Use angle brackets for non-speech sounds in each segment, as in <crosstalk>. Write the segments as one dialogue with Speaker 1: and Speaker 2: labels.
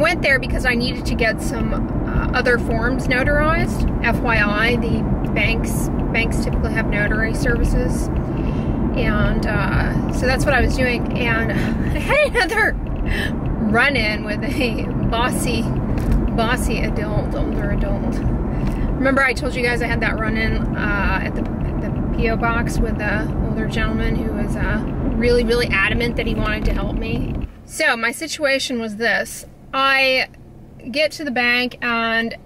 Speaker 1: went there because I needed to get some uh, other forms notarized. FYI, the banks banks typically have notary services, and uh, so that's what I was doing. And <laughs> I had another run-in with a bossy, bossy adult, older adult Remember I told you guys I had that run-in uh, at the, the P.O. box with the older gentleman who was uh, really, really adamant that he wanted to help me? So my situation was this. I get to the bank and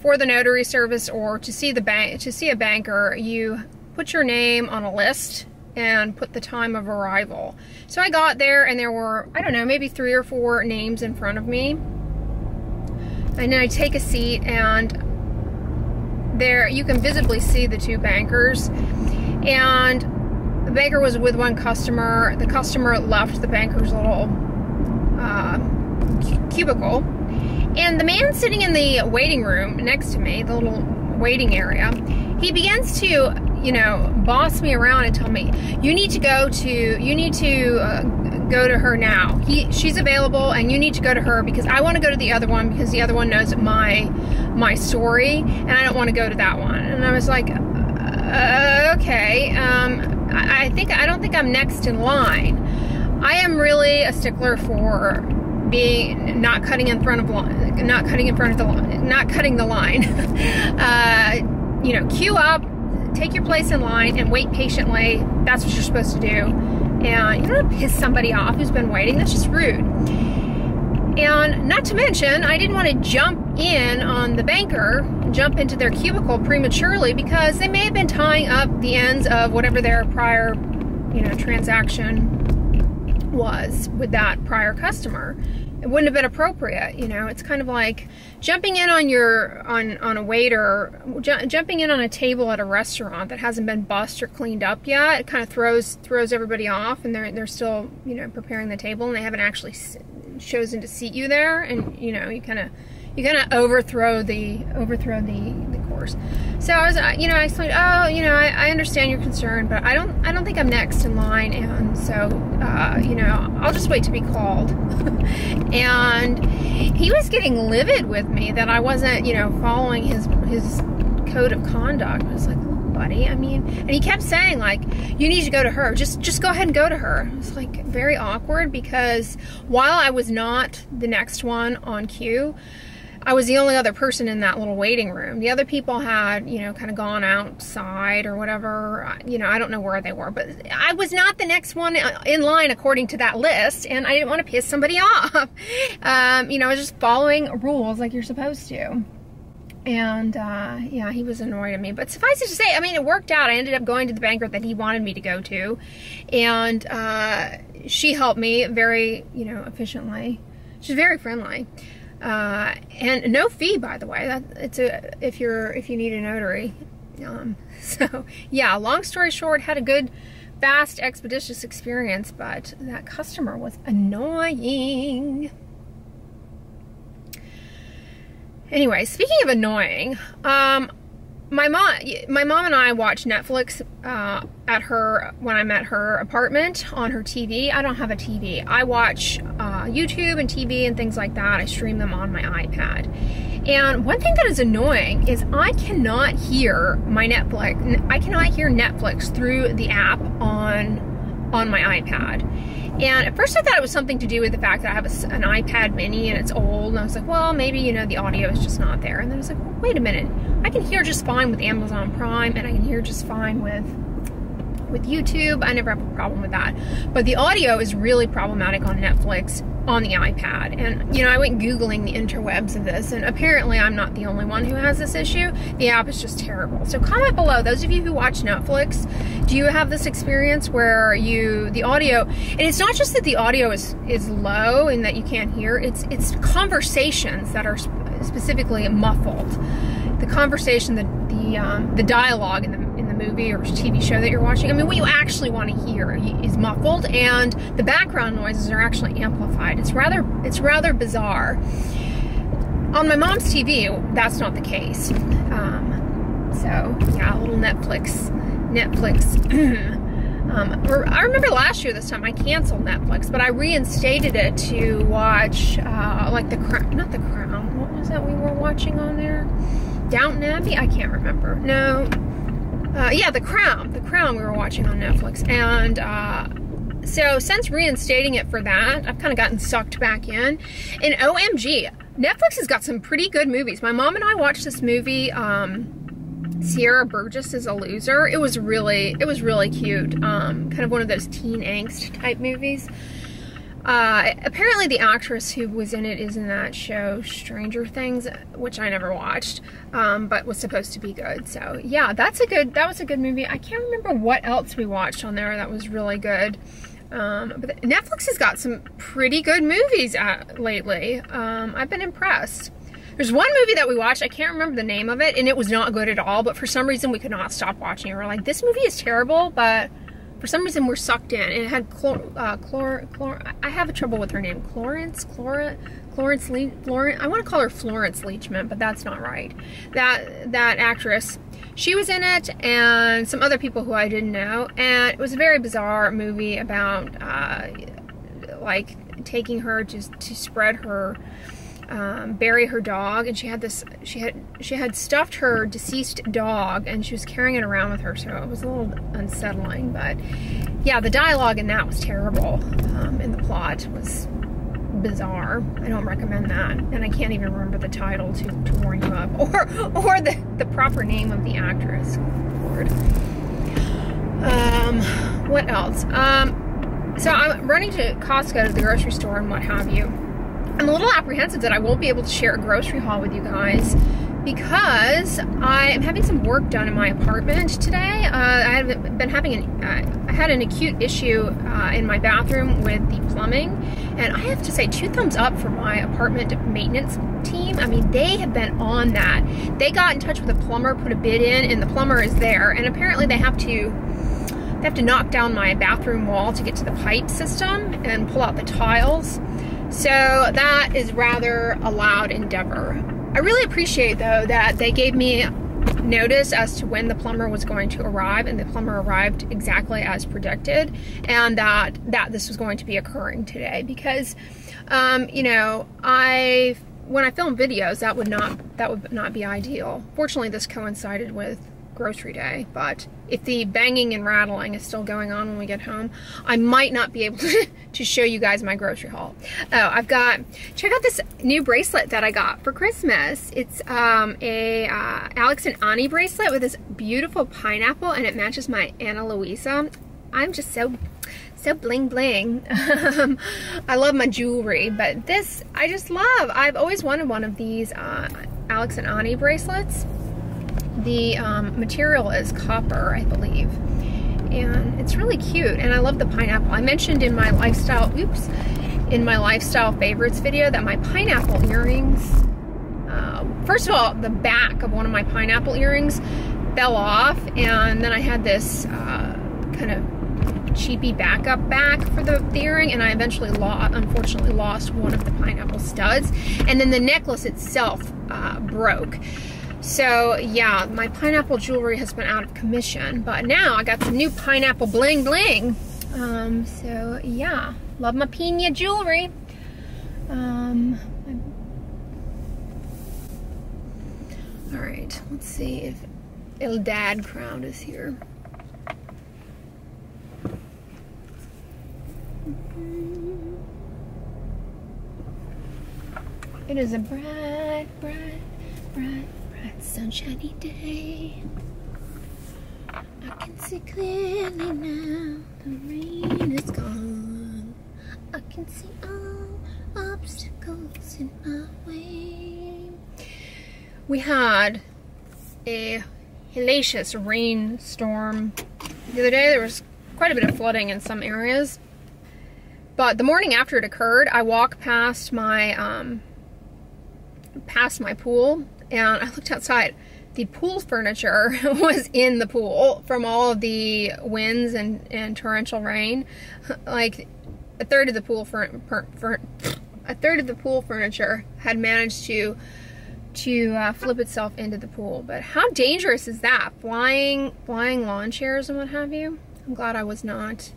Speaker 1: for the notary service or to see the bank to see a banker, you put your name on a list and put the time of arrival. So I got there and there were, I don't know, maybe three or four names in front of me. And then I take a seat and there you can visibly see the two bankers and the banker was with one customer the customer left the banker's little uh, cubicle and the man sitting in the waiting room next to me the little waiting area he begins to you know boss me around and tell me you need to go to you need to uh, go to her now. He, she's available, and you need to go to her because I want to go to the other one because the other one knows my my story, and I don't want to go to that one. And I was like, uh, okay. Um, I, I think I don't think I'm next in line. I am really a stickler for being not cutting in front of line, not cutting in front of the line, not cutting the line. <laughs> uh, you know, queue up, take your place in line, and wait patiently. That's what you're supposed to do and you don't piss somebody off who's been waiting. That's just rude. And not to mention, I didn't want to jump in on the banker, jump into their cubicle prematurely because they may have been tying up the ends of whatever their prior, you know, transaction was with that prior customer it wouldn't have been appropriate you know? It's kind of like jumping in on your on on a waiter ju jumping in on a table at a restaurant that hasn't been bussed or cleaned up yet it kind of throws throws everybody off and they're they're still you know preparing the table and they haven't actually chosen to seat you there and you know you kind of you kind of overthrow the overthrow the, the course. So I was, you know, I explained, oh, you know, I, I understand your concern, but I don't, I don't think I'm next in line, and so, uh, you know, I'll just wait to be called. <laughs> and he was getting livid with me that I wasn't, you know, following his his code of conduct. I was like, buddy. I mean, and he kept saying like, you need to go to her. Just just go ahead and go to her. It's like very awkward because while I was not the next one on queue, I was the only other person in that little waiting room. The other people had, you know, kind of gone outside or whatever. You know, I don't know where they were, but I was not the next one in line according to that list, and I didn't want to piss somebody <laughs> off. Um, you know, I was just following rules like you're supposed to. And uh, yeah, he was annoyed at me. But suffice it to say, I mean, it worked out. I ended up going to the banker that he wanted me to go to, and uh, she helped me very, you know, efficiently. She's very friendly. Uh, and no fee, by the way. That it's a if you're if you need a notary. Um, <laughs> so yeah, long story short, had a good, fast, expeditious experience, but that customer was annoying. Anyway, speaking of annoying, um, my mom, my mom and I watch Netflix uh, at her when I'm at her apartment on her TV. I don't have a TV. I watch uh, YouTube and TV and things like that. I stream them on my iPad. And one thing that is annoying is I cannot hear my Netflix. I cannot hear Netflix through the app on on my iPad. And at first I thought it was something to do with the fact that I have a, an iPad mini and it's old. And I was like, well, maybe, you know, the audio is just not there. And then I was like, wait a minute. I can hear just fine with Amazon Prime and I can hear just fine with with YouTube. I never have a problem with that. But the audio is really problematic on Netflix on the iPad. And, you know, I went Googling the interwebs of this, and apparently I'm not the only one who has this issue. The app is just terrible. So comment below, those of you who watch Netflix, do you have this experience where you, the audio, and it's not just that the audio is, is low and that you can't hear, it's, it's conversations that are specifically muffled. The conversation, the, the, um, the dialogue in the movie or TV show that you're watching. I mean, what you actually want to hear is muffled, and the background noises are actually amplified. It's rather it's rather bizarre. On my mom's TV, that's not the case. Um, So yeah, a little Netflix, Netflix. <clears throat> um, I remember last year this time I canceled Netflix, but I reinstated it to watch uh, like the Crown, not the Crown. What was that we were watching on there? Downton Abbey? I can't remember. No. Uh, yeah, The Crown. The Crown we were watching on Netflix, and uh, so since reinstating it for that, I've kind of gotten sucked back in. And OMG, Netflix has got some pretty good movies. My mom and I watched this movie, um, Sierra Burgess is a Loser. It was really, it was really cute. Um, kind of one of those teen angst type movies. Uh, apparently the actress who was in it is in that show Stranger Things, which I never watched, um, but was supposed to be good. So yeah, that's a good, that was a good movie. I can't remember what else we watched on there that was really good. Um, but Netflix has got some pretty good movies at, lately. Um, I've been impressed. There's one movie that we watched, I can't remember the name of it, and it was not good at all, but for some reason we could not stop watching it. We're like, this movie is terrible, but for some reason we're sucked in. And it had chlor, uh, chlor, I have a trouble with her name. Florence, Chlor, Florence, Le, Florence, I want to call her Florence Leachman, but that's not right. That, that actress she was in it and some other people who I didn't know. And it was a very bizarre movie about uh, like taking her to, to spread her um, bury her dog and she had this she had she had stuffed her deceased dog and she was carrying it around with her so it was a little unsettling but yeah the dialogue in that was terrible um, and the plot was bizarre. I don't recommend that. And I can't even remember the title to, to warn you of. <laughs> Or or the, the proper name of the actress. Lord. Um, what else? Um, so I'm running to Costco to the grocery store and what have you. I'm a little apprehensive that I won't be able to share a grocery haul with you guys because I am having some work done in my apartment today. Uh, I have been having an, uh, I had an acute issue uh, in my bathroom with the plumbing, and I have to say two thumbs up for my apartment maintenance team. I mean, they have been on that. They got in touch with a plumber, put a bid in, and the plumber is there, and apparently they have to they have to knock down my bathroom wall to get to the pipe system and pull out the tiles. So that is rather a loud endeavor. I really appreciate though that they gave me notice as to when the plumber was going to arrive and the plumber arrived exactly as predicted and that that this was going to be occurring today because um, you know I when I film videos that would not that would not be ideal fortunately this coincided with grocery day, but if the banging and rattling is still going on when we get home, I might not be able <laughs> to, show you guys my grocery haul. Oh, I've got, check out this new bracelet that I got for Christmas. It's um, a uh, Alex and Ani bracelet with this beautiful pineapple and it matches my Ana Luisa. I'm just so so bling bling. <laughs> I love my jewelry, but this I just love. I've always wanted one of these uh, Alex and Ani bracelets. The um, material is copper, I believe. And it's really cute. And I love the pineapple. I mentioned in my lifestyle, oops, in my lifestyle favorites video that my pineapple earrings, uh, first of all, the back of one of my pineapple earrings fell off. And then I had this uh, kind of cheapy backup back for the, the earring and I eventually lost, unfortunately lost one of the pineapple studs and then the necklace itself uh, broke so yeah, my pineapple jewelry has been out of commission, but now I got some new pineapple bling bling. Um, so yeah, love my pina jewelry. Um, all right, let's see if El Dad Crown is here. It is a bright, bright, bright, bright sunshiny day. I can see clearly now, the rain is gone. I can see all obstacles in my way. We had a hellacious rainstorm the other day. There was quite a bit of flooding in some areas. But the morning after it occurred, I walked past my um, past my pool and I looked outside. The pool furniture <laughs> was in the pool from all of the winds and, and torrential rain. <laughs> Like a third of the pool a third of the pool furniture had managed to to uh, flip itself into the pool. But how dangerous is that? Flying, flying lawn chairs and what have you? I'm glad I was not,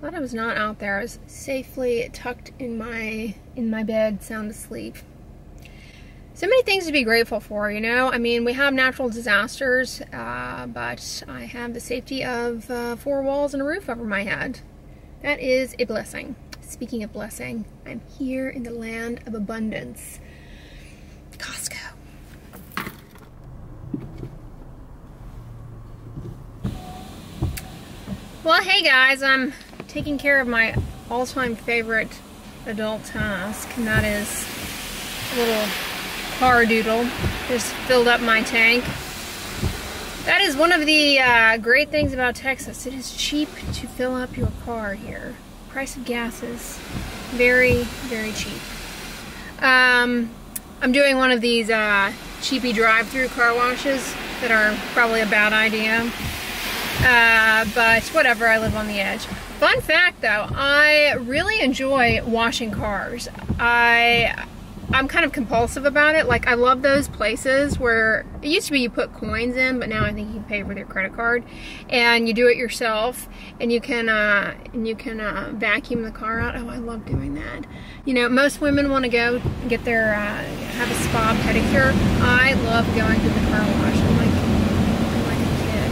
Speaker 1: glad I was not out there. I was safely tucked in my, in my bed, sound asleep. So many things to be grateful for, you know? I mean, we have natural disasters, uh, but I have the safety of uh, four walls and a roof over my head. That is a blessing. Speaking of blessing, I'm here in the land of abundance. Costco. Well, hey guys, I'm taking care of my all-time favorite adult task, and that is a little car doodle. Just filled up my tank. That is one of the uh, great things about Texas. It is cheap to fill up your car here. Price of gas is very, very cheap. Um, I'm doing one of these uh, cheapy drive-through car washes that are probably a bad idea. Uh, but whatever, I live on the edge. Fun fact though, I really enjoy washing cars. I I'm kind of compulsive about it. Like I love those places where it used to be you put coins in, but now I think you pay with your credit card, and you do it yourself, and you can uh, and you can uh, vacuum the car out. Oh, I love doing that. You know, most women want to go get their uh, have a spa pedicure. I love going to the car wash. I'm like I'm like a kid.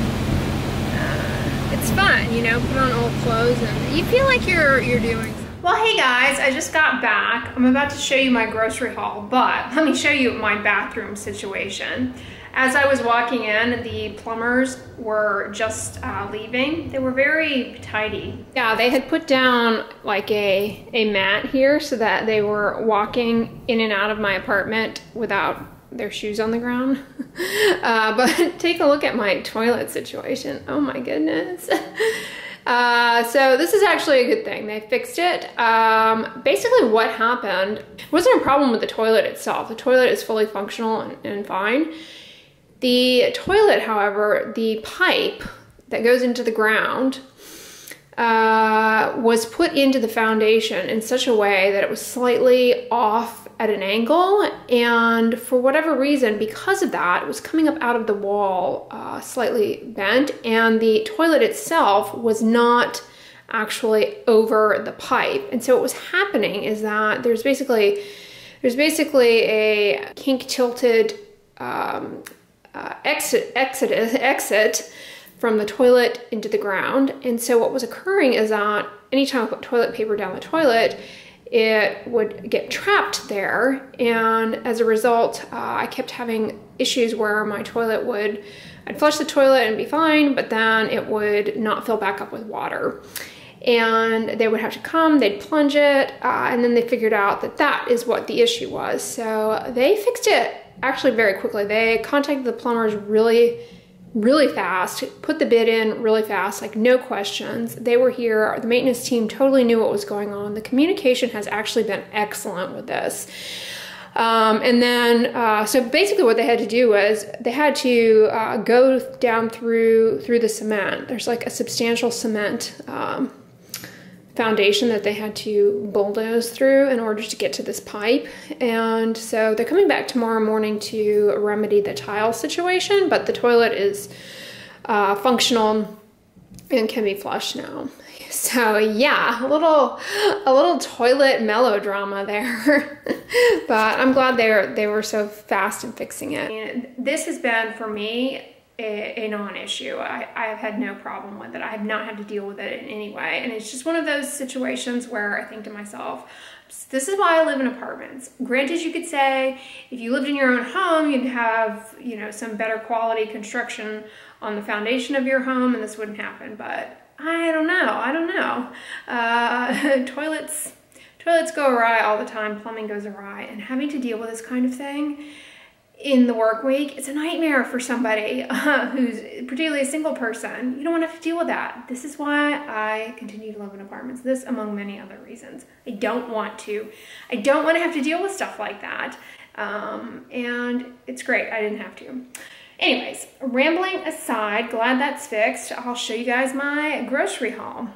Speaker 1: Uh, it's fun, you know. Put on old clothes, and you feel like you're you're doing well, hey guys, I just got back. I'm about to show you my grocery haul, but let me show you my bathroom situation. As I was walking in, the plumbers were just uh, leaving. They were very tidy. Yeah, they had put down like a, a mat here so that they were walking in and out of my apartment without their shoes on the ground. <laughs> uh, but <laughs> take a look at my toilet situation. Oh my goodness. <laughs> Uh, so this is actually a good thing. They fixed it. Um, basically what happened wasn't a problem with the toilet itself. The toilet is fully functional and, and fine. The toilet, however, the pipe that goes into the ground uh, was put into the foundation in such a way that it was slightly off at an angle and for whatever reason because of that it was coming up out of the wall uh, slightly bent and the toilet itself was not actually over the pipe. And so what was happening is that there's basically there's basically a kink tilted um, uh, exit exit exit from the toilet into the ground. And so what was occurring is that anytime I put toilet paper down the toilet it would get trapped there. And as a result, uh, I kept having issues where my toilet would, I'd flush the toilet and be fine, but then it would not fill back up with water. And they would have to come, they'd plunge it, uh, and then they figured out that that is what the issue was. So they fixed it actually very quickly. They contacted the plumbers really really fast, put the bid in really fast, like no questions. They were here. The maintenance team totally knew what was going on. The communication has actually been excellent with this. Um, and then, uh, so basically, what they had to do was they had to uh, go down through through the cement. There's like a substantial cement um, foundation that they had to bulldoze through in order to get to this pipe. And so they're coming back tomorrow morning to remedy the tile situation, but the toilet is uh, functional and can be flushed now. <laughs> So yeah, a little a little toilet melodrama there. <laughs> but I'm glad they were they were so fast in fixing it. And this has been for me a, a non-issue. I, I have had no problem with it. I have not had to deal with it in any way. And it's just one of those situations where I think to myself, this is why I live in apartments. Granted, you could say if you lived in your own home, you'd have, you know, some better quality construction on the foundation of your home and this wouldn't happen. But I don't know. I don't know. Uh, <laughs> toilets, toilets go awry all the time. Plumbing goes awry. And having to deal with this kind of thing in the work week, it's a nightmare for somebody <laughs> uh, who's particularly a single person. You don't want to have to deal with that. This is why I continue to live in apartments. This among many other reasons. I don't want to. I don't want to have to deal with stuff like that. Um, and it's great. I didn't have to. Anyways, rambling aside, glad that's fixed. I'll show you guys my grocery haul.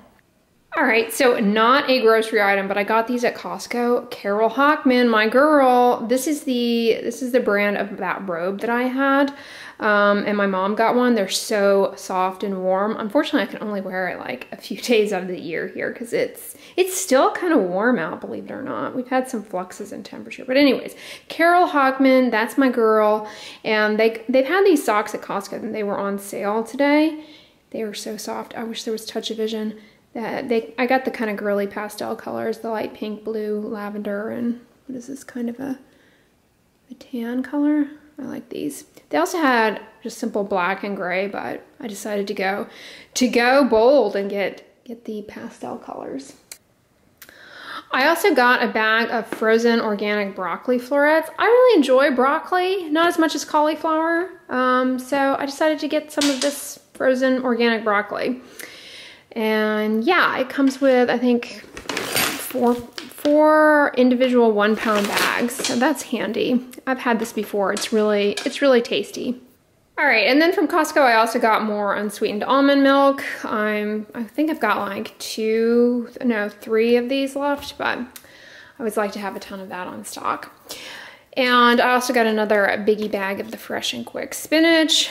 Speaker 1: All right, so not a grocery item, but I got these at Costco. Carol Hochman, my girl. This is the this is the brand of that robe that I had. Um, and my mom got one. They're so soft and warm. Unfortunately, I can only wear it like a few <laughs> days out of the year here because it's it's still kind of warm out, believe it or not. We've had some fluxes in temperature. But anyways, Carol Hochman, that's my girl. And they, they've had these socks at Costco and they were on sale today. They were so soft. I wish there was Touch of Vision they I got the kind of girly pastel colors, the light pink, blue, lavender, and what is this kind of a, a tan color? I like these. They also had just simple black and gray, but I decided to go to go bold and get get the pastel colors. I also got a bag of frozen organic broccoli florets. I really enjoy broccoli, not as much as cauliflower. Um, so I decided to get some of this frozen organic broccoli. And yeah, it comes with, I think, four, four individual one pound bags. So that's handy. I've had this before. It's really, it's really tasty. All right, and then from Costco, I also got more unsweetened almond milk. I'm, I think I've got like two, no, three of these left, but I always like to have a ton of that on stock. And I also got another biggie bag of the fresh and quick spinach.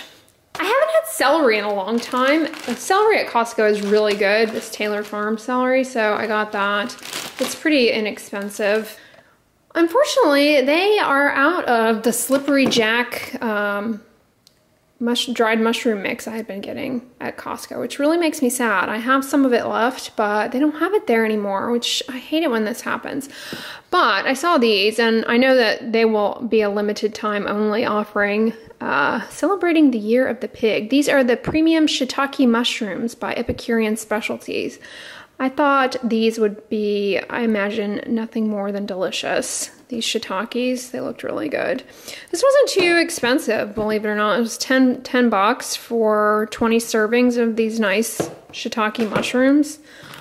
Speaker 1: I haven't had celery in a long time. The celery at Costco is really good, this Taylor Farm celery, so I got that. It's pretty inexpensive. Unfortunately, they are out of the Slippery Jack um, mush dried mushroom mix I had been getting at Costco, which really makes me sad. I have some of it left, but they don't have it there anymore, which I hate it when this happens. But I saw these, and I know that they will be a limited time only offering uh, celebrating the year of the pig. These are the premium shiitake mushrooms by Epicurean Specialties. I thought these would be, I imagine, nothing more than delicious. These shiitakes, they looked really good. This wasn't too expensive, believe it or not. It was 10, 10 bucks for 20 servings of these nice shiitake mushrooms.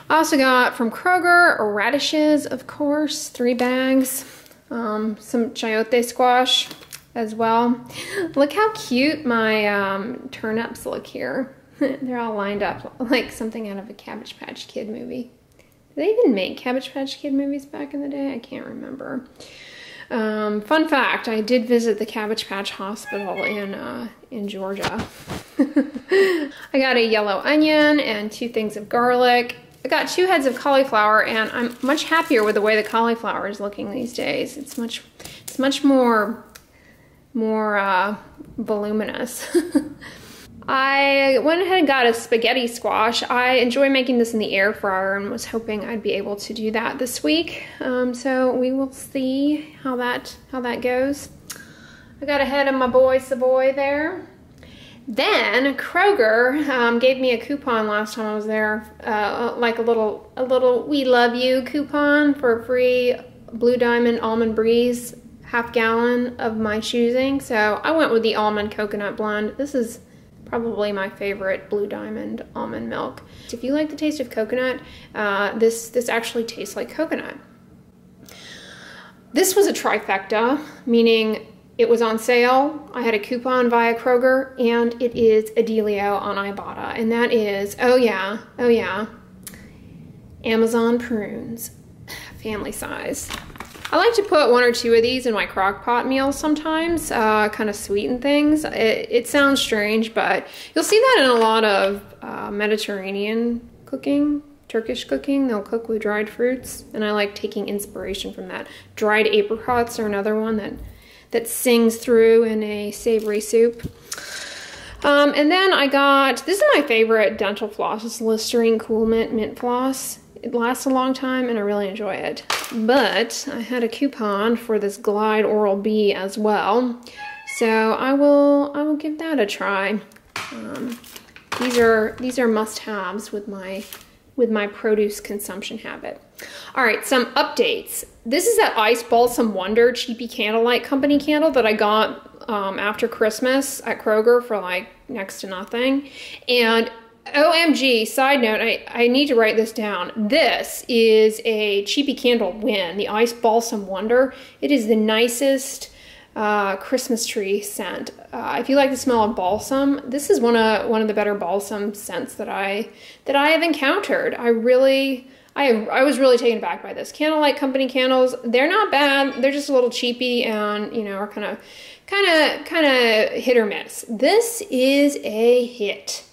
Speaker 1: I also got from Kroger radishes, of course, three bags. Um, some chayote squash as well. Look how cute my um, turnips look here. <laughs> They're all lined up like something out of a Cabbage Patch Kid movie. Did they even make Cabbage Patch Kid movies back in the day? I can't remember. Um, fun fact, I did visit the Cabbage Patch Hospital in, uh, in Georgia. <laughs> I got a yellow onion and two things of garlic. I got two heads of cauliflower and I'm much happier with the way the cauliflower is looking these days. It's much, it's much more, more uh, voluminous. <laughs> I went ahead and got a spaghetti squash. I enjoy making this in the air fryer and was hoping I'd be able to do that this week. Um, so we will see how that how that goes. I got ahead of my boy Savoy there. Then Kroger um, gave me a coupon last time I was there, uh, like a little a little "We Love You" coupon for free Blue Diamond Almond Breeze half gallon of my choosing. So I went with the almond coconut blend. This is probably my favorite Blue Diamond almond milk. If you like the taste of coconut, uh, this, this actually tastes like coconut. This was a trifecta, meaning it was on sale. I had a coupon via Kroger, and it is a dealio on Ibotta, and that is, oh yeah, oh yeah, Amazon prunes, family size. I like to put one or two of these in my crock pot meals sometimes, uh, kind of sweeten things. It, it, sounds strange, but you'll see that in a lot of uh, Mediterranean cooking, Turkish cooking. They'll cook with dried fruits, and I like taking inspiration from that. Dried apricots are another one that, that sings through in a savory soup. Um, and then I got, this is my favorite dental floss, this Listerine Cool Mint Mint Floss. It lasts a long time and I really enjoy it. But I had a coupon for this Glide Oral-B as well. So I will I will give that a try. Um, these are these are must-haves with my with my produce consumption habit. All right, some updates. This is that Ice Balsam Wonder Cheapy Candlelight Company candle that I got um, after Christmas at Kroger for like next to nothing. And OMG, side note, I, I need to write this down. This is a cheapy candle win, the Ice Balsam Wonder. It is the nicest uh, Christmas tree scent. Uh, if you like the smell of balsam, this is one of one of the better balsam scents that I that I have encountered. I really I, I was really taken aback by this. Candlelight Company candles, they're not bad. They're just a little cheapy and, you know, are kind of, kind of, kind of hit or miss. This is a hit.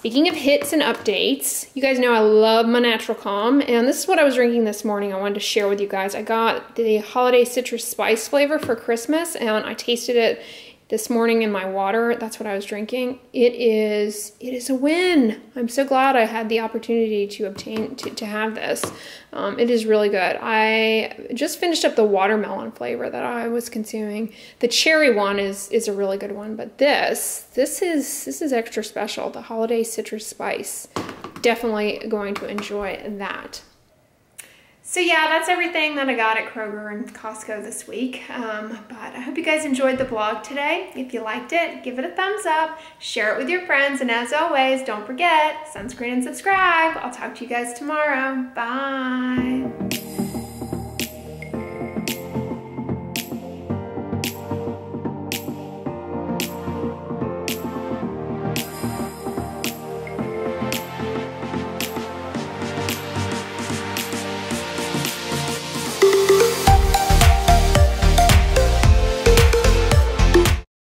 Speaker 1: Speaking of hits and updates, you guys know I love my Natural Calm, and this is what I was drinking this morning. I wanted to share with you guys. I got the holiday citrus spice flavor for Christmas, and I tasted it this morning in my water. That's what I was drinking. It is it is a win. I'm so glad I had the opportunity to obtain to, to have this. Um, it is really good. I just finished up the watermelon flavor that I was consuming. The cherry one is is a really good one, but this this is this is extra special. The holiday citrus spice. Definitely going to enjoy that. So yeah, that's everything that I got at Kroger and Costco this week. Um, but I hope you guys enjoyed the blog today. If you liked it, give it a thumbs up, share it with your friends, and as always, don't forget, sunscreen and subscribe. I'll talk to you guys tomorrow. Bye.